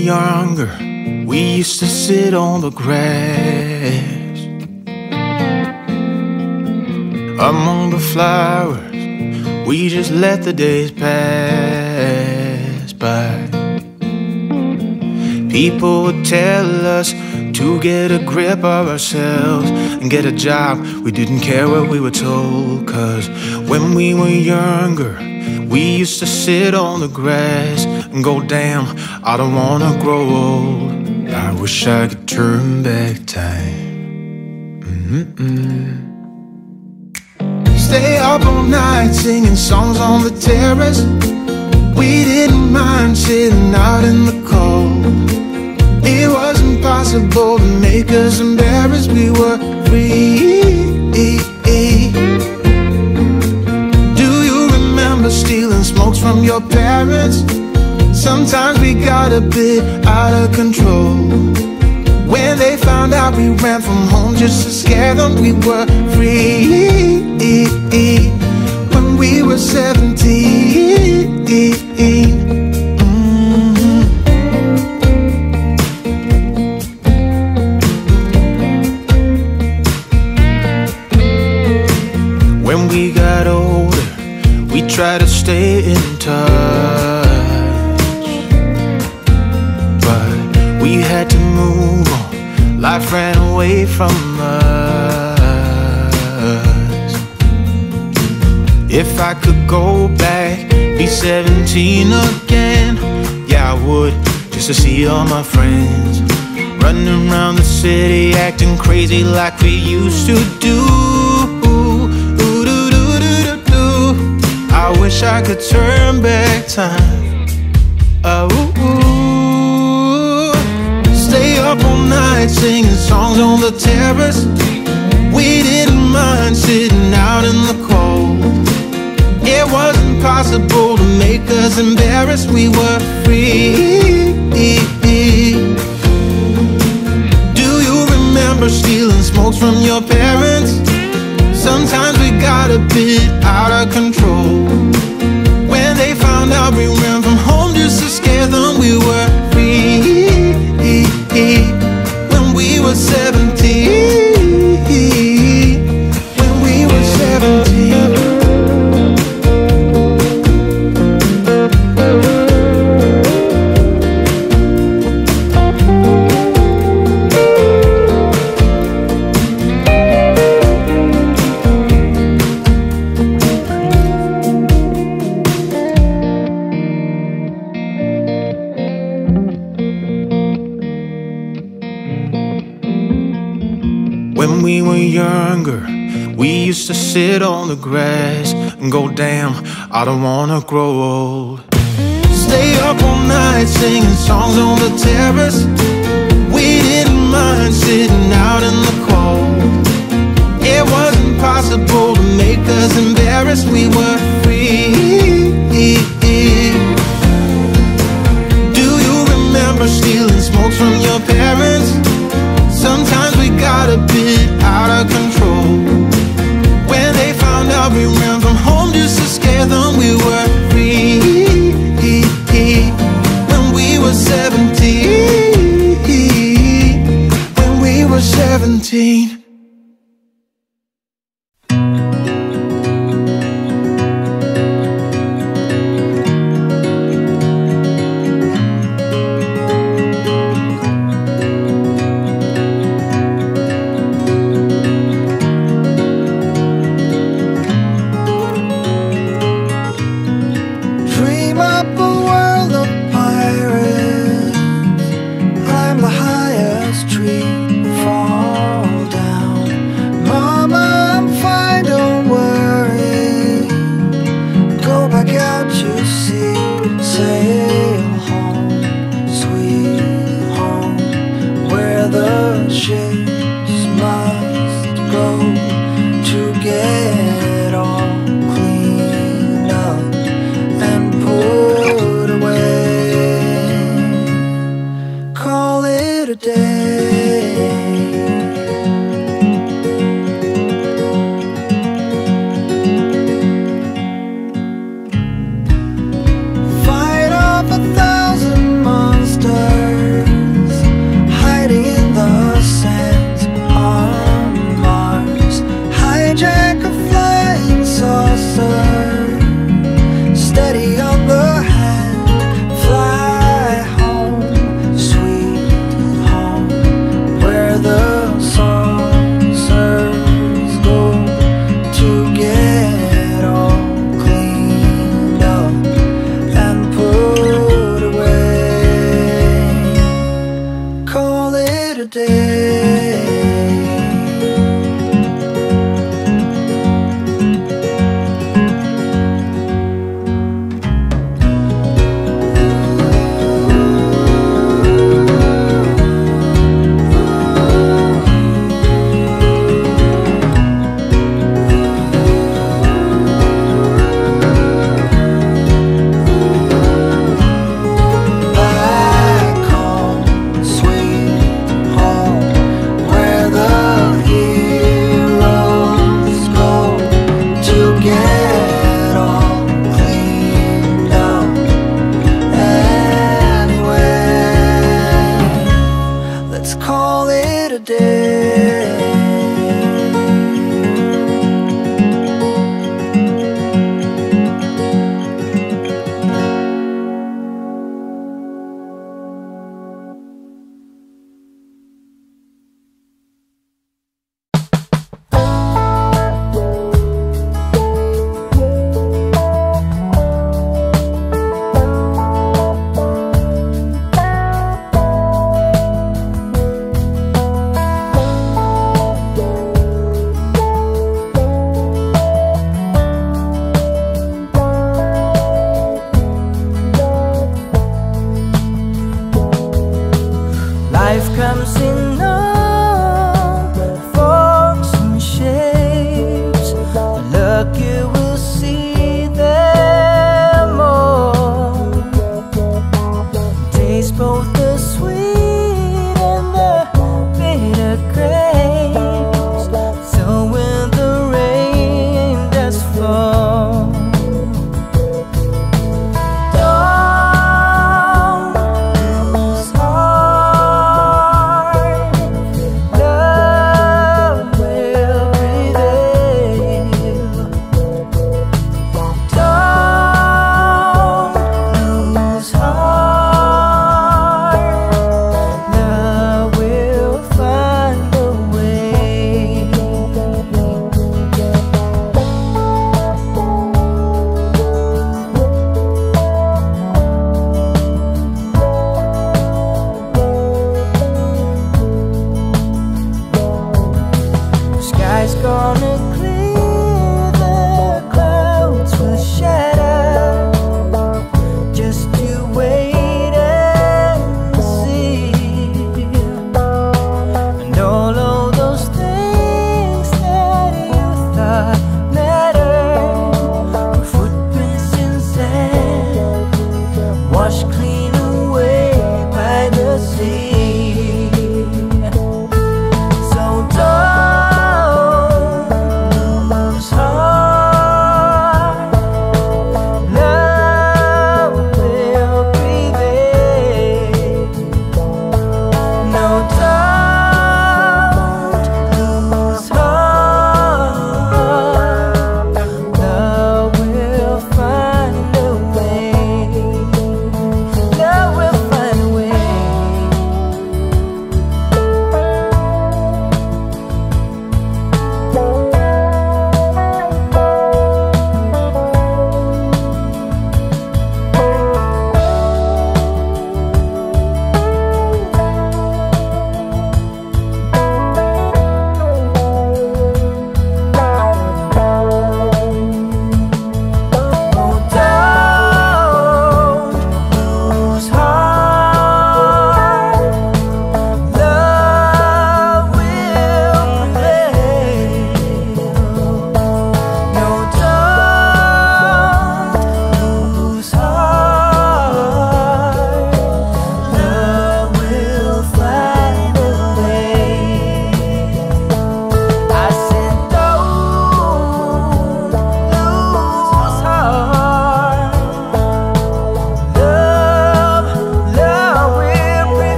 younger, we used to sit on the grass among the flowers. We just let the days pass by. People would tell us to get a grip of ourselves and get a job. We didn't care what we were told, cause when we were younger, we used to sit on the grass and go, damn, I don't wanna grow old. I wish I could turn back time. Mm-mm. Stay up all night singing songs on the terrace. We didn't mind sitting out in the cold. It was impossible to make us embarrassed. We were free. Do you remember stealing smokes from your parents? Sometimes we got a bit out of control. When they found out we ran from home just to scare them, we were free. When we were 17. 17 again, yeah, I would, just to see all my friends. Running around the city, acting crazy like we used to do. I wish I could turn back time. Oh, stay up all night singing songs on the terrace. We didn't mind sitting out in the wasn't possible to make us embarrassed. We were free. Do you remember stealing smokes from your parents? Sometimes we got a bit out of control. When they found out we ran from home just to scare them, we were the grass and go, damn, I don't wanna grow old. Stay up all night singing songs on the terrace. We didn't mind sitting out in the cold. It wasn't possible to make us embarrassed. We were free. Do you remember stealing smokes from your parents? Sometimes we got a bit out of control. Out we ran from home just to scare them, we were free. When we were 17. When we were 17.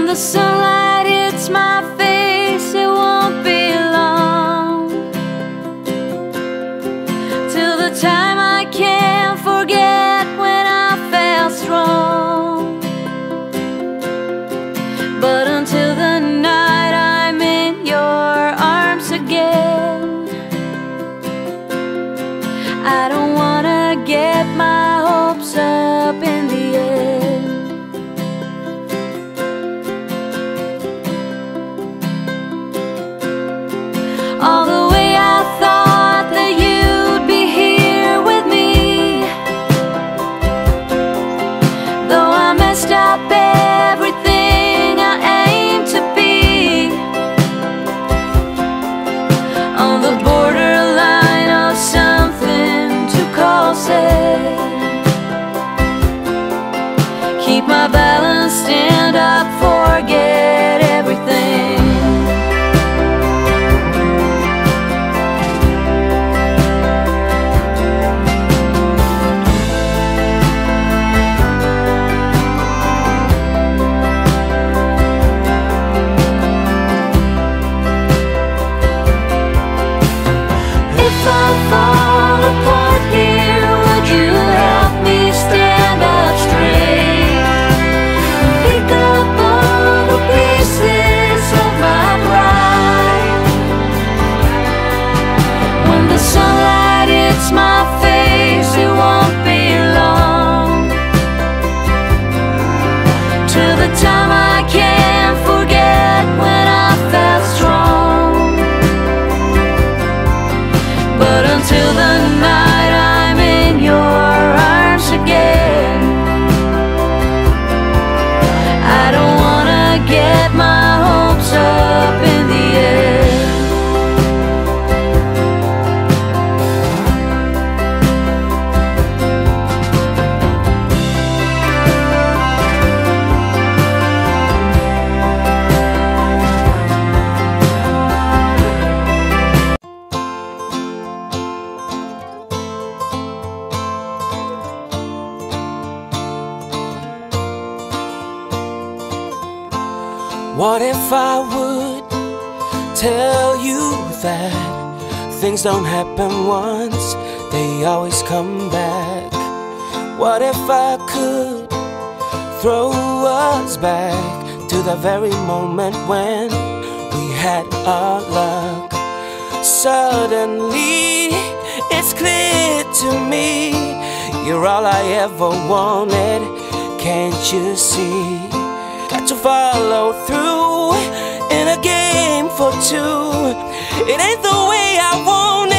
When the sunlight it's my face, Things don't happen once, they always come back. What if I could throw us back to the very moment when we had our luck? Suddenly, it's clear to me you're all I ever wanted. Can't you see? Got to follow through in a game for two. It ain't the way I want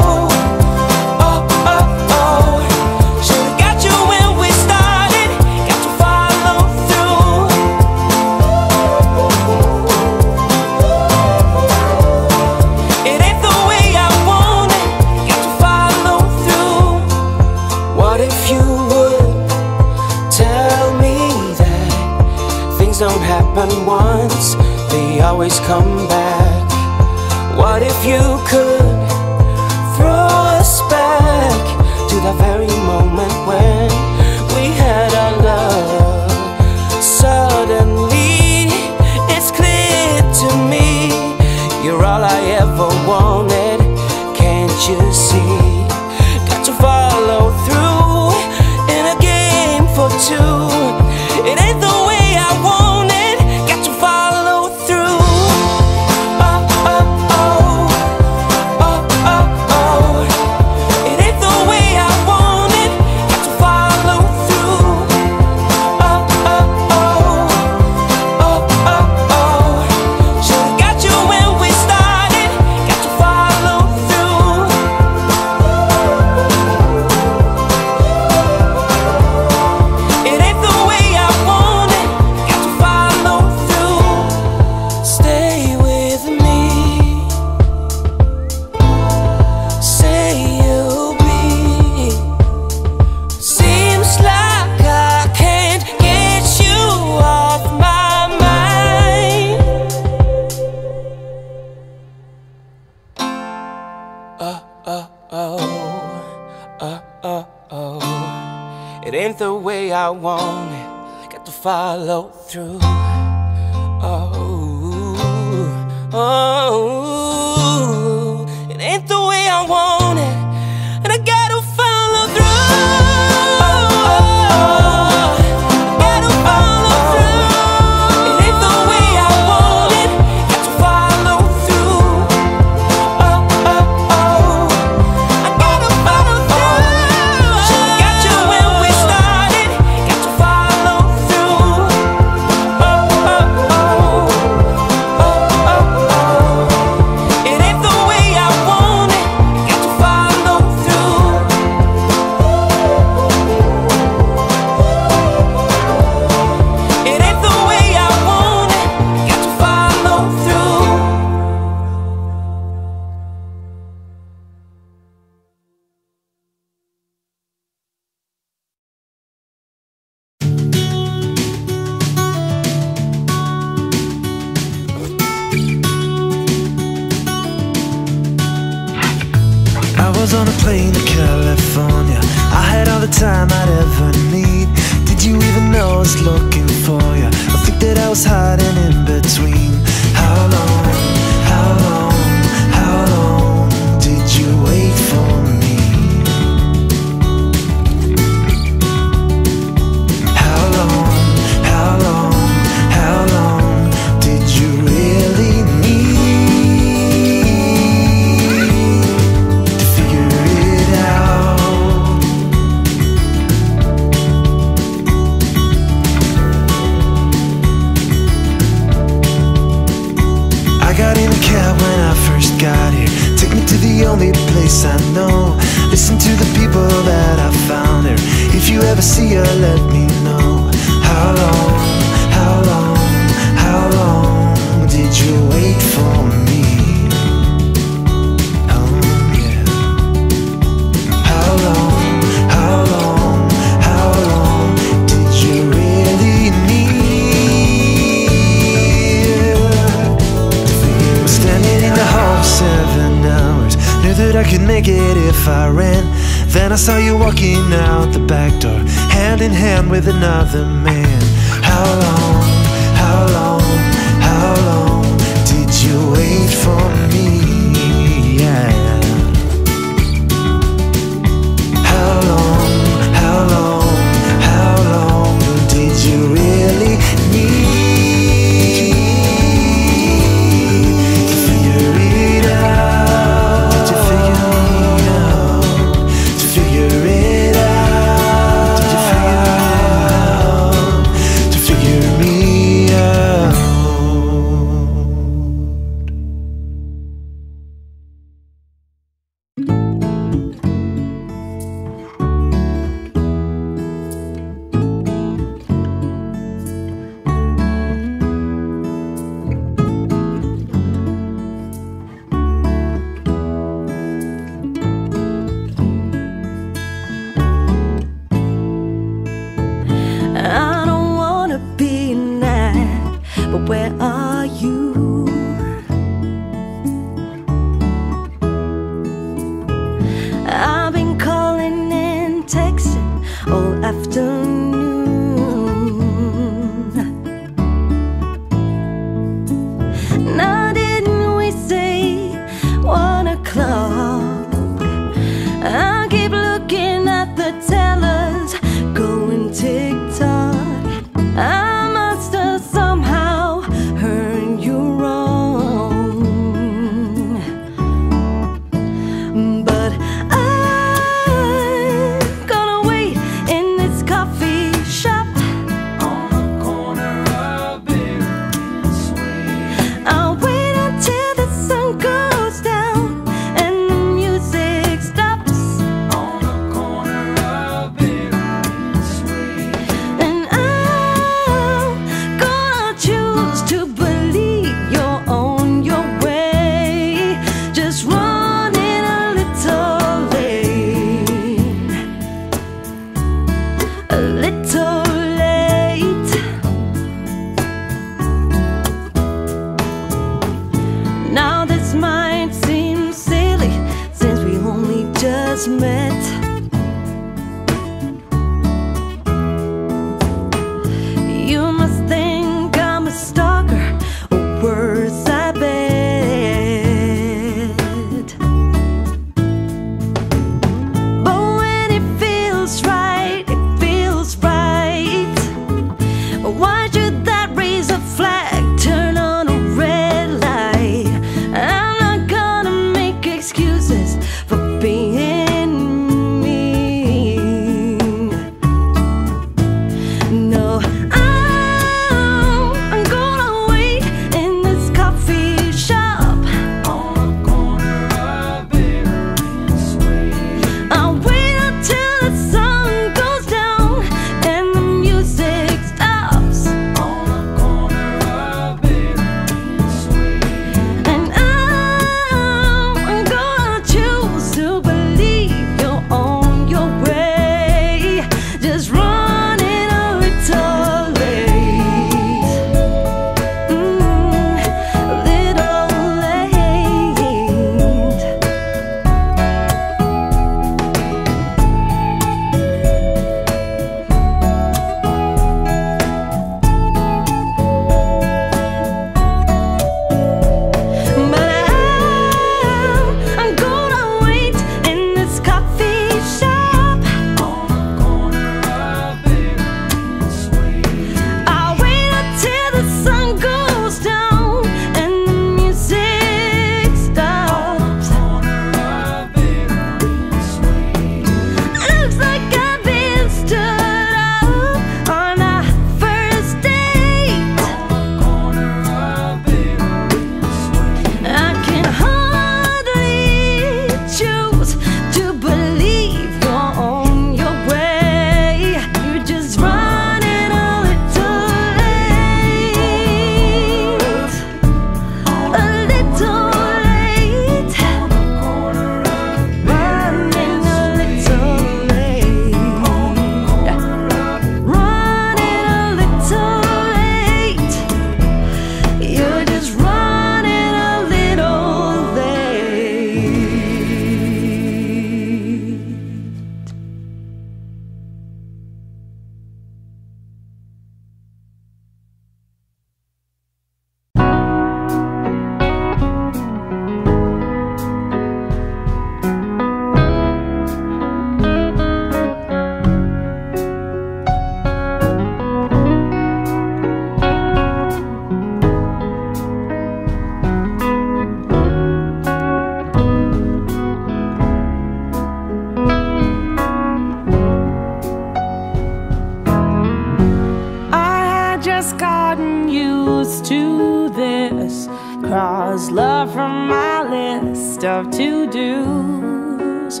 cross love from my list of to-dos.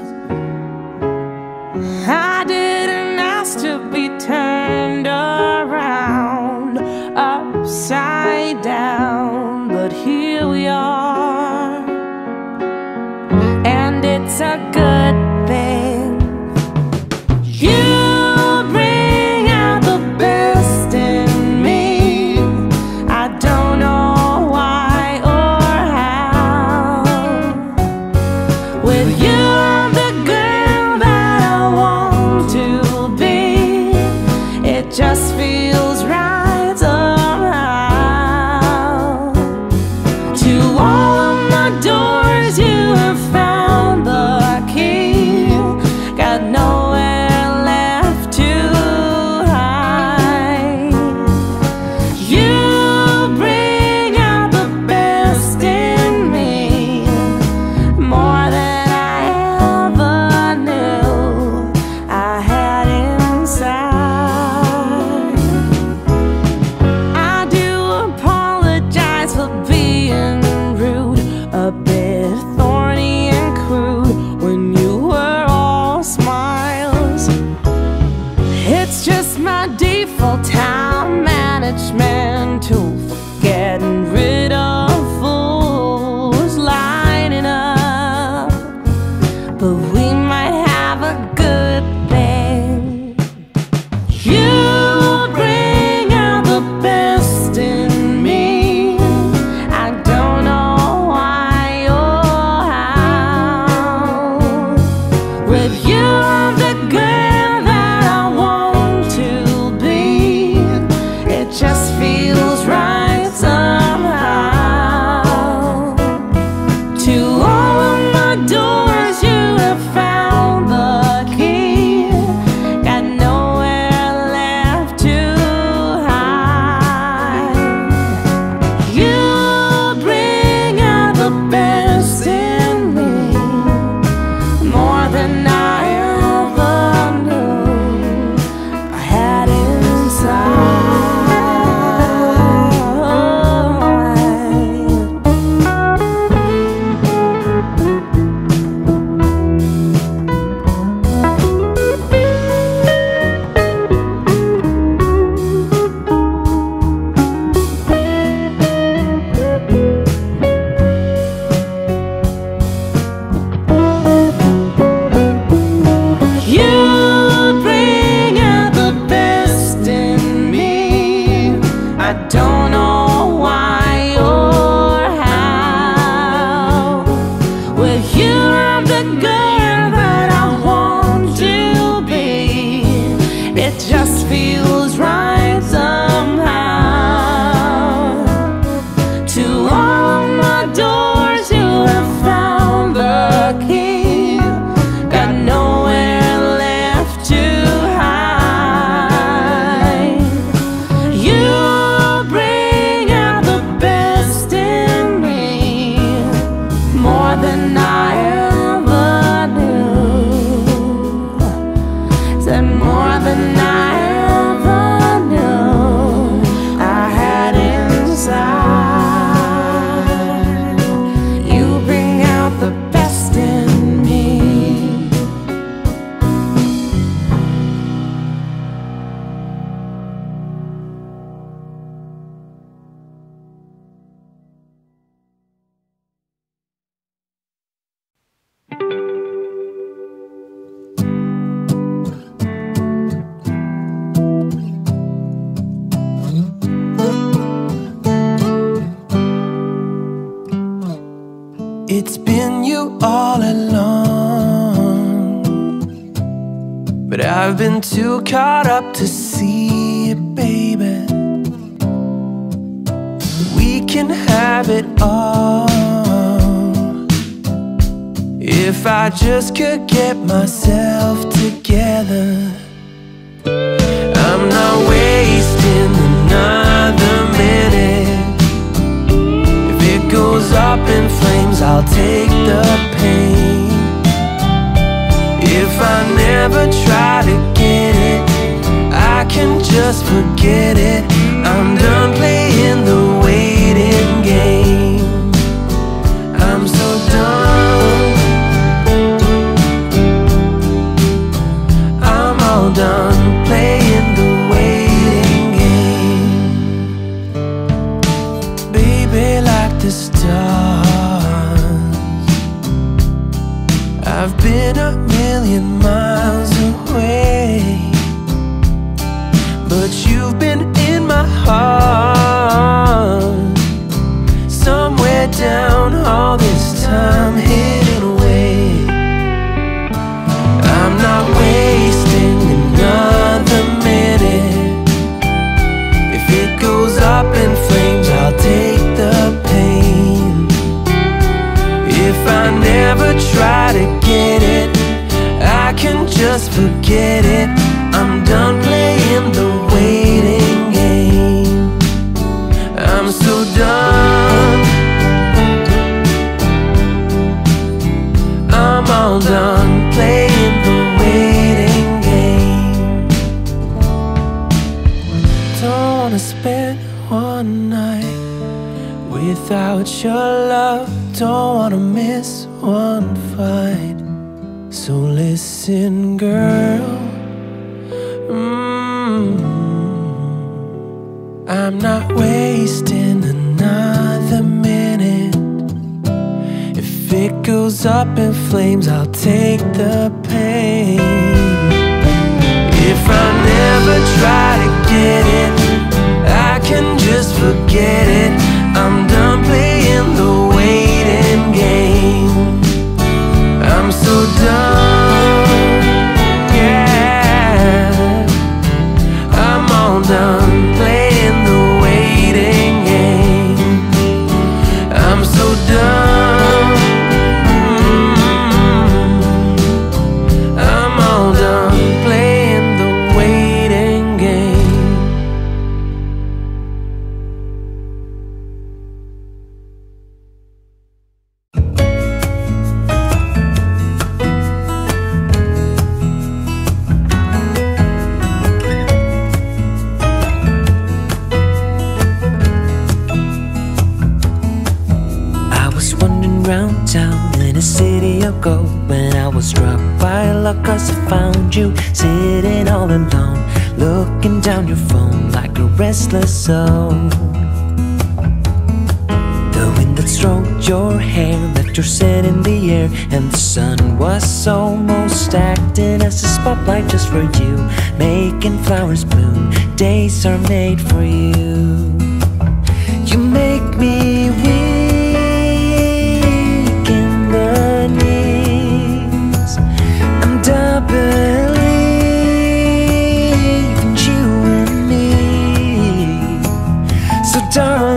I didn't ask to be turned around upside down But here we are. And it's a can have it all. If I just could get myself together I'm not wasting another minute. If it goes up in flames, I'll take the pain. If I never try to get it I can just forget it. I'm done playing the game. Your hair left your scent in the air, and the sun was almost acting as a spotlight just for you, making flowers bloom. Days are made for you. You make me weak in the knees. I'm. So darling,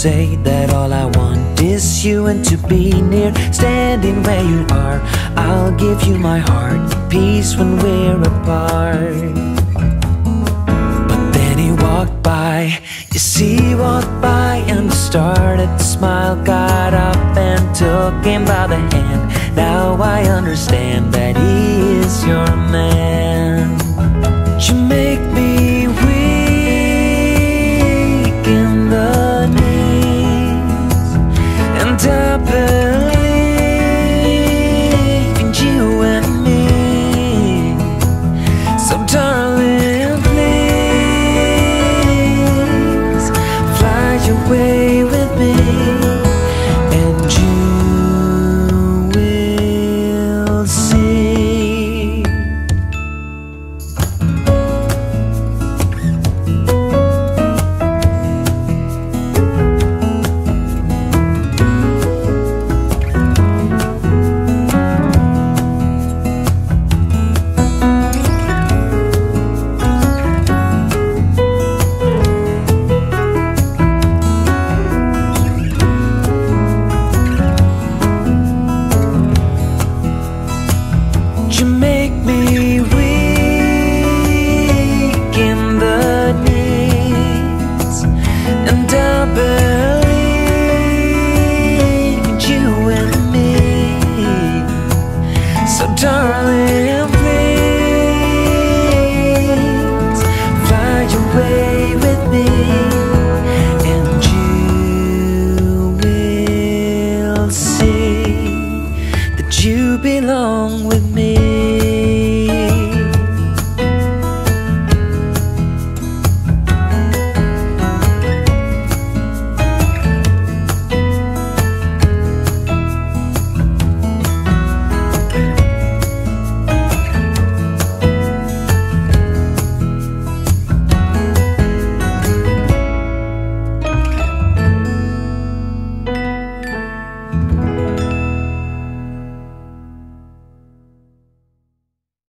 say that all I want is you and to be near, standing where you are. I'll give you my heart, peace when we're apart. But then he walked by, you see, he walked by and started to smile, got up and took him by the hand. Now I understand that he is your man. You make